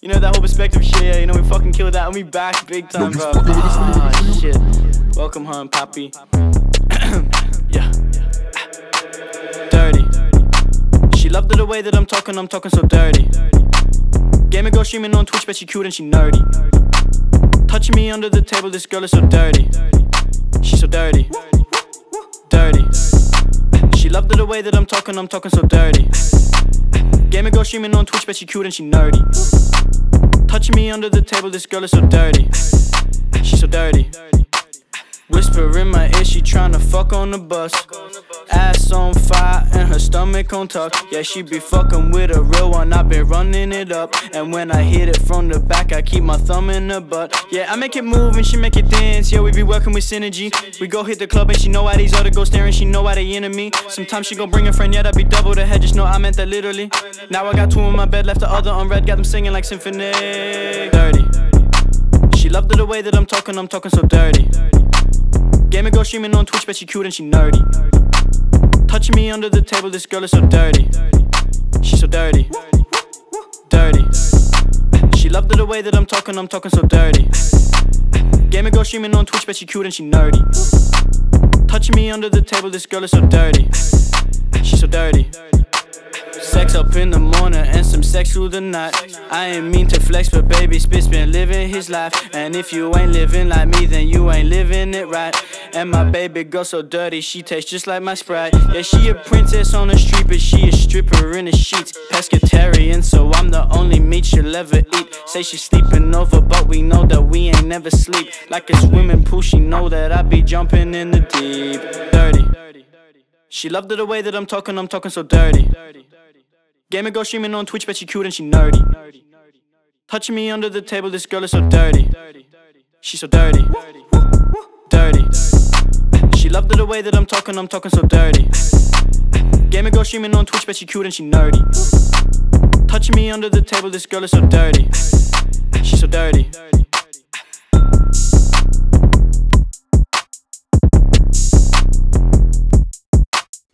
You know that whole perspective shit, yeah, you know we fucking killed that and we back big time, bro. Ah, shit. Welcome home, Pappy. yeah. Dirty. She loved it the way that I'm talking, I'm talking so dirty. Gamer girl streaming on Twitch, but she cute and she nerdy. Touching me under the table, this girl is so dirty. She's so dirty. Dirty. She loved it the way that I'm talking, I'm talking so dirty. Gamer girl streaming on Twitch, but she cute and she nerdy. Touching me under the table, this girl is so dirty. She's so dirty. Whisper in my ear, she tryna fuck on the bus. Ass on fire her stomach on tuck. Yeah, she be fucking with a real one. I been running it up. And when I hit it from the back, I keep my thumb in the butt. Yeah, I make it move and she make it dance. Yeah, we be working with synergy. We go hit the club and she know why these other go staring. She know why they enemy. Sometimes she gon' bring a friend, yeah, that be double the head. Just know I meant that literally. Now I got two in my bed, left the other on red. Got them singing like symphony. Dirty. She loved it the way that I'm talking, I'm talking so dirty. Gamer girl streaming on Twitch, but she cute and she nerdy. Touching me under the table, this girl is so dirty. She's so dirty. Dirty. She loved it the way that I'm talking, I'm talking so dirty. Gamer girl streaming on Twitch, but she cute and she nerdy. Touching me under the table, this girl is so dirty. She's so dirty. Sex up in the morning and some sex through the night. I ain't mean to flex, but baby Spitz been living his life. And if you ain't living like me, then you ain't living it right. And my baby girl so dirty, she tastes just like my sprite. Yeah, she a princess on the street, but she a stripper in the sheets. Pescatarian, so I'm the only meat she'll ever eat. Say she's sleeping over, but we know that we ain't never sleep. Like a swimming pool, she know that I be jumping in the deep. Dirty. She loved it the way that I'm talking, I'm talking so dirty. Gamer girl streaming on Twitch, but she cute and she nerdy. Touching me under the table, this girl is so dirty. She's so dirty. She it the way that I'm talking, I'm talking so dirty. Gamer girl streaming on Twitch, but she cute and she nerdy. Touching me under the table, this girl is so dirty. She's so dirty.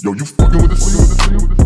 Yo, you fucking with this?